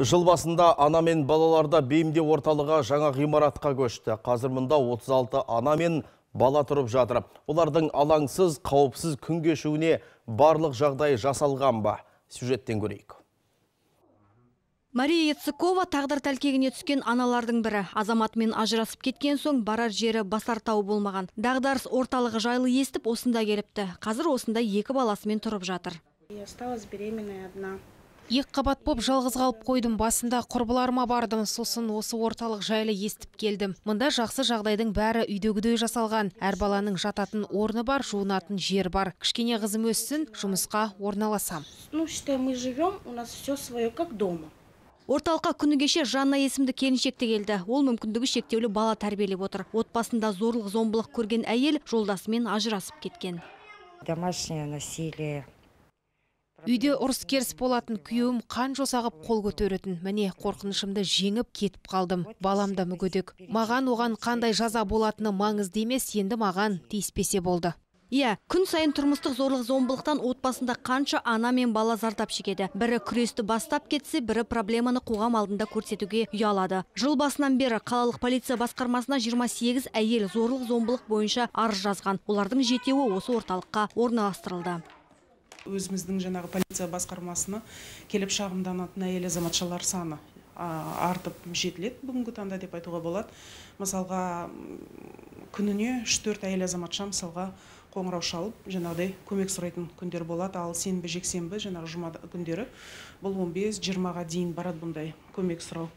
Жыл басында ана мен балаларда бейімде орталығы жаңа ғимаратқа көшті. Қазір мұнда 36 ана мен бала тұрып жатыр. Олардың алаңсыз, қауіпсіз күн кешуіне барлық жағдай жасалған ба? Сюжеттен көрейік. Мария Яцыкова тағдыр тәлкегіне түскен аналардың бірі. Азаматымен ажырасып кеткен соң барар жері басар тау болмаған. Дағдарыс орталығы жайлы естіп осында келіпті. Қазір осында екі баласымен тұрып жатыр. Я осталась беременная одна. Екі қабат боп жалғыз қалып қойдым. Басында құрбыларыма бардым, сосын осы орталық жайлы естіп келдім. Мұнда жақсы жағдайдың бәрі үйдегідей жасалған. Әр баланың жататын орны бар, жуынатын жер бар. Кішкене қызым өссін, жұмысқа орналасам. Ну, считай, мы живем, у нас все свое, как дома. Орталыққа күні кеше Жанна есімді келіншекте келді. Ол мүмкіндігі шектеулі бала тәрбиелеп отыр. Отбасында зорлық зомбылық көрген әйел жолдасымен ажырасып кеткен. домашнее насилие. Үйде ұрыс керіс болатын күйеуім қан жосағып қол көтеретін. Міне қорқынышымды жеңіп кетіп қалдым. Балам да мүгедек. Маған оған қандай жаза болатыны маңызды емес, енді маған тиіспесе болды. Иә, күн сайын тұрмыстық зорлық зомбылықтан отбасында қанша ана мен бала зардап шегеді. Бірі күресті бастап кетсе, бірі проблеманы қоғам алдында көрсетуге ұялады. Жыл басынан бері қалалық полиция басқармасына 28 әйел зорлық зомбылық бойынша арыз жазған. Олардың жетеуі осы орталыққа орналастырылды. Өзіміздің жаңағы полиция басқармасына келіп шағымданатын әйел азаматшалар саны артып жетіледі бүгінгі таңда деп айтуға болады. Мысалға күніне үш төрт әйел азаматша мысалға қоңырау шалып жаңағыдай көмек сұрайтын күндер болады. Ал сенбі жексенбі жаңағы жұма күндері бұл 15-20-ға дейін барады бұндай көмек сұрау.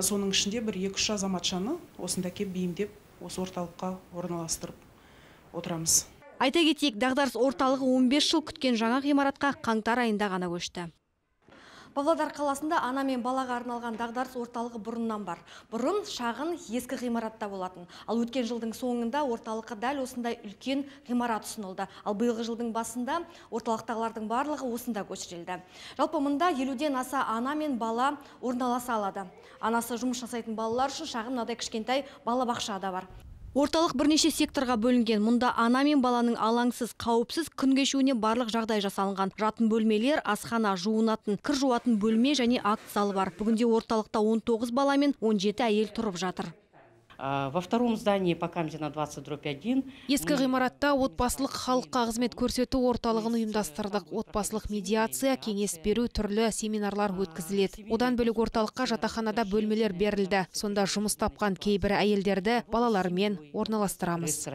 Соның ішінде бір екі үш азаматшаны осында келіп бейімдеп осы орталыққа орналастырып отырамыз. Айта кетейік, дағдарыс орталығы 15 жыл күткен жаңа ғимаратқа қаңтар айында ғана көшті. Павлодар қаласында ана мен балаға арналған дағдарыс орталығы бұрыннан бар. Бұрын шағын ескі ғимаратта болатын. Ал өткен жылдың соңында орталыққа дәл осындай үлкен ғимарат ұсынылды. Ал биылғы жылдың басында орталықтағылардың барлығы осында көшірілді. Жалпы мұнда елуден аса ана мен бала орналаса алады. Анасы жұмыс жасайтын балалар үшін шағын мынадай кішкентай балабақша да бар. Орталық бірнеше секторға бөлінген. Мұнда ана мен баланың алаңсыз, қауіпсіз күн кешуіне барлық жағдай жасалынған. Жатын бөлмелер, асхана, жуынатын, кір жуатын бөлме және акт залы бар. Бүгінде орталықта 19 бала мен 17 әйел тұрып жатыр. Во втором здании по Камзина 20 дробь 1 Ескі ғимаратта отбасылық халыққа қызмет көрсету орталығын ұйымдастырдық. Отбасылық медиация, кеңес беру, түрлі семинарлар өткізіледі. Одан бөлек орталыққа жатақханада бөлмелер берілді. Сонда жұмыс тапқан кейбір әйелдерді балаларымен орналастырамыз.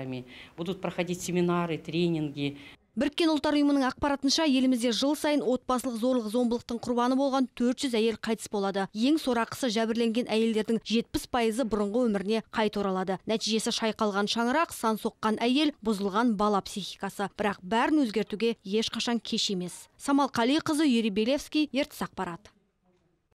будут проходить семинары, тренинги. Біріккен ұлттар ұйымының ақпаратынша елімізде жыл сайын отбасылық зорлық зомбылықтың құрбаны болған 400 әйел қайтыс болады. Ең сорақысы жәбірленген әйелдердің 70 пайызы бұрынғы өміріне қайта оралады. Нәтижесі шайқалған шаңырақ, сан соққан әйел, бұзылған бала психикасы. Бірақ бәрін өзгертуге ешқашан кеш емес. Самал Қалиқызы, Юрий Белевский, ертіс ақпарат.